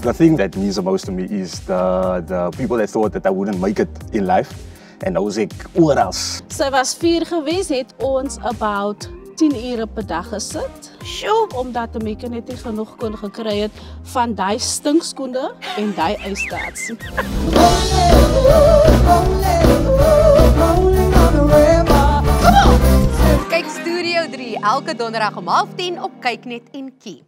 The thing that means the most to me is the, the people that thought that I wouldn't make it in life. En nou is ek oral. Sy was 4 gewees, het ons about 10 ure per dag gesit. Sjoe, omdat Amerika net nie genoeg kon gekry het van daai stinkskoende en daai ysdaats. Kyk Studio 3 elke donderdag om 10:30 op Kyknet en Kie.